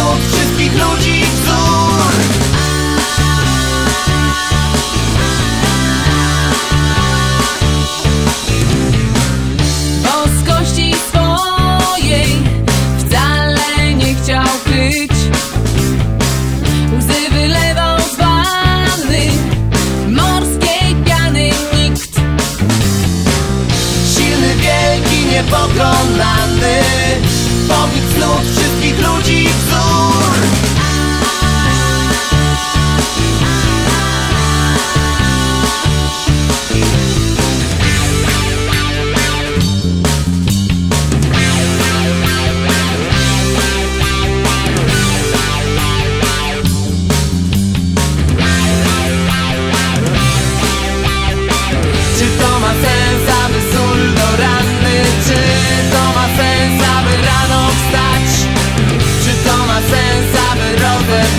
lud wszystkich ludzi wzór. Boskości swojej wcale nie chciał kryć. Łzy wylewał z wanny morskiej piany nikt. Silny, wielki, niepokonany Pobić lud wszystkich ludzi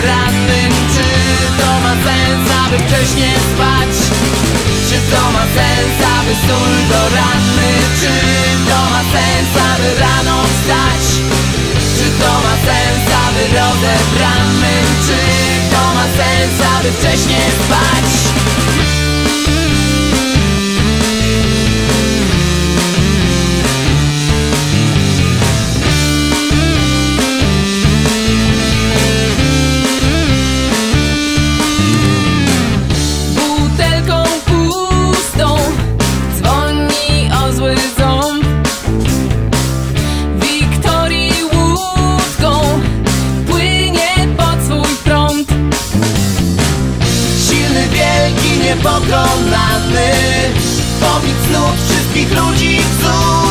rozebranym? Czy to ma sens, aby wcześnie spać? Czy to ma sens, aby sól do ranny? Czy to ma sens, aby rano wstać? Czy to ma sens, aby rozebranym? Czy to ma sens, aby wcześnie spać? pokonany Powiedz lud wszystkich ludzi wzór